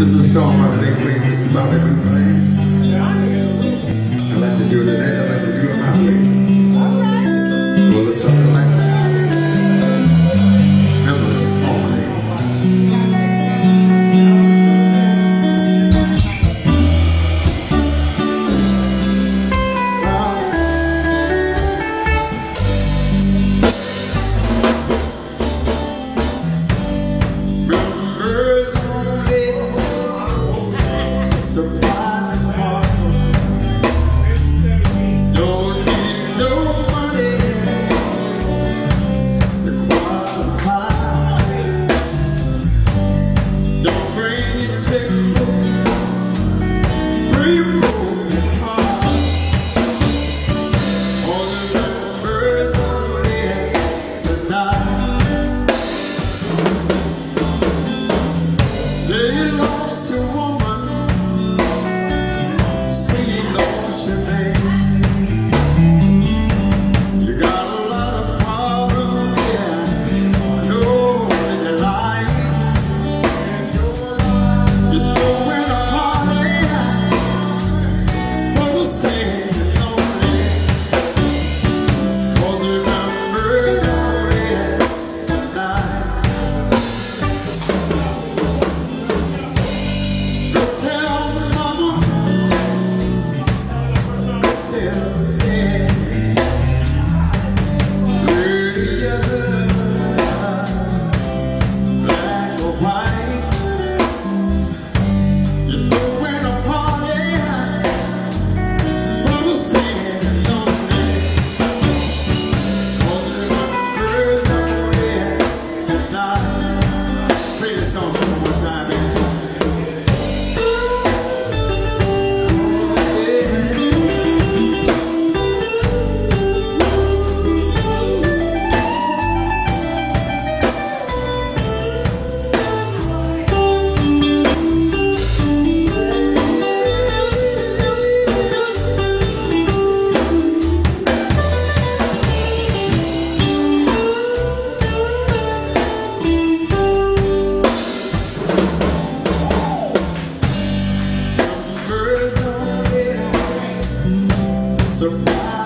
This is a song I think we just about everything. I like to do it today. I like to do it my way. Well, it's something like that. nasceu survive.